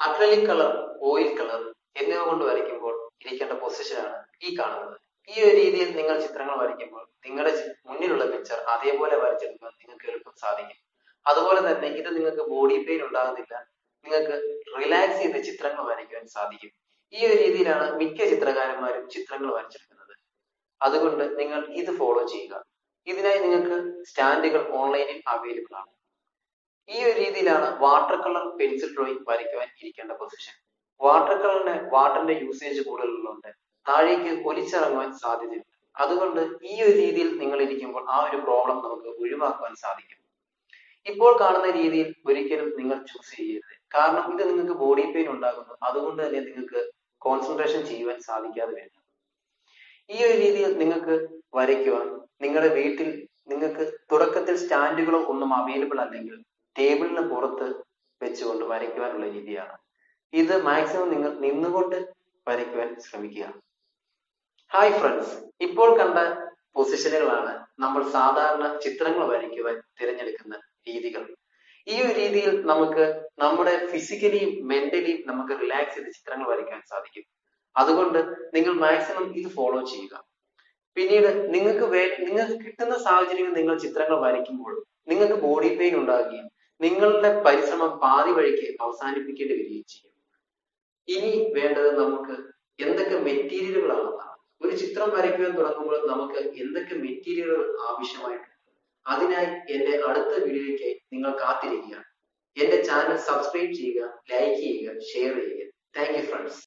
Acrylic colour oil colour എന്നിവ കൊണ്ട് വരയ്ക്കുമ്പോൾ ഇരിക്കേണ്ട പൊസിഷനാണ് ഈ കാണുന്നത്. ഈ ഒരു രീതിയിൽ നിങ്ങൾ ചിത്രങ്ങൾ വരയ്ക്കുമ്പോൾ നിങ്ങളുടെ മുന്നിലുള്ള പിക്ചർ അതേപോലെ വരച്ചെടുക്കാൻ നിങ്ങൾക്ക് എളുപ്പം സാധിക്കും. അതുപോലെ തന്നെ ഇത് നിങ്ങൾക്ക് ബോഡി പെയിൻ ഉണ്ടാകുന്നില്ല നിങ്ങൾക്ക് റിലാക്സ് ചെയ്ത് ചിത്രങ്ങൾ വരയ്ക്കുവാൻ സാധിക്കും. ഈ ഒരു രീതിയിലാണ് മിക്ക ചിത്രകാരന്മാരും ചിത്രങ്ങൾ വരച്ചെടുക്കുന്നത്. അതുകൊണ്ട് നിങ്ങൾ ഇത് ഫോളോ ചെയ്യുക. ഇതിനായി നിങ്ങൾക്ക് സ്റ്റാൻഡുകൾ ഓൺലൈനിൽ അവൈലബിൾ ആണ്. ഈ ഒരു രീതിയിലാണ് വാട്ടർ കളർ പെൻസിൽ ഡ്രോയിങ് വരയ്ക്കുവാൻ ഇരിക്കേണ്ട പൊസിഷൻ വാട്ടർ കളറിന് വാട്ടറിന്റെ യൂസേജ് കൂടുതലുള്ളതുകൊണ്ട് താഴേക്ക് ഒലിച്ചിറങ്ങുവാൻ സാധ്യതയുണ്ട്. അതുകൊണ്ട് ഈ ഒരു രീതിയിൽ നിങ്ങൾ ഇരിക്കുമ്പോൾ ആ ഒരു പ്രോബ്ലം നമുക്ക് ഒഴിവാക്കുവാൻ സാധിക്കും. ഇപ്പോൾ കാണുന്ന രീതിയിൽ ഒരിക്കലും നിങ്ങൾ ചൂസ് ചെയ്യരുത്. കാരണം ഇത് നിങ്ങൾക്ക് ബോഡി പെയിൻ ഉണ്ടാകുന്നു അതുകൊണ്ട് തന്നെ നിങ്ങൾക്ക് കോൺസെൻട്രേഷൻ ചെയ്യുവാൻ സാധിക്കാതെ വരും. ഈ ഒരു രീതിയിൽ നിങ്ങൾക്ക് വരയ്ക്കുവാൻ നിങ്ങളുടെ വീട്ടിൽ നിങ്ങൾക്ക് തുടക്കത്തിൽ സ്റ്റാൻഡുകളോ ഒന്നും അവൈലബിൾ അല്ലെങ്കിൽ ടേബിളിന് പുറത്ത് വെച്ചുകൊണ്ട് വരയ്ക്കുവാനുള്ള രീതിയാണ്. ഇത് മാക്സിമം നിങ്ങൾ നിന്നുകൊണ്ട് വരയ്ക്കുവാൻ ശ്രമിക്കുക. ഹായ് ഫ്രണ്ട്സ് ഇപ്പോൾ കണ്ട പൊസിഷനുകളാണ് നമ്മൾ സാധാരണ ചിത്രങ്ങൾ വരയ്ക്കുവാൻ തിരഞ്ഞെടുക്കുന്ന രീതികൾ. ഈ ഒരു രീതിയിൽ നമുക്ക് നമ്മുടെ ഫിസിക്കലിയും മെന്റലിയും നമുക്ക് റിലാക്സ് ചെയ്ത് ചിത്രങ്ങൾ വരയ്ക്കാൻ സാധിക്കും. അതുകൊണ്ട് നിങ്ങൾ മാക്സിമം ഇത് ഫോളോ ചെയ്യുക. പിന്നീട് നിങ്ങൾക്ക് വേ നിങ്ങൾക്ക് കിട്ടുന്ന സാഹചര്യങ്ങൾ നിങ്ങൾ ചിത്രങ്ങൾ വരയ്ക്കുമ്പോൾ നിങ്ങൾക്ക് ബോഡി പെയിൻ ഉണ്ടാകുകയും നിങ്ങളുടെ പരിശ്രമം പാതി വഴിക്ക് അവസാനിപ്പിക്കേണ്ടി വരികയും ചെയ്യും. ഇനി വേണ്ടത് നമുക്ക് എന്തൊക്കെ മെറ്റീരിയലുകളാണെന്നാണ് ഒരു ചിത്രം വരയ്ക്കുവാൻ തുടങ്ങുമ്പോൾ നമുക്ക് എന്തൊക്കെ മെറ്റീരിയലുകൾ ആവശ്യമായിട്ടുണ്ട് അതിനായി എന്റെ അടുത്ത വീഡിയോയ്ക്ക് നിങ്ങൾ കാത്തിരിക്കുക. എന്റെ ചാനൽ സബ്സ്ക്രൈബ് ചെയ്യുക ലൈക്ക് ചെയ്യുക ഷെയർ ചെയ്യുക. Thank friends.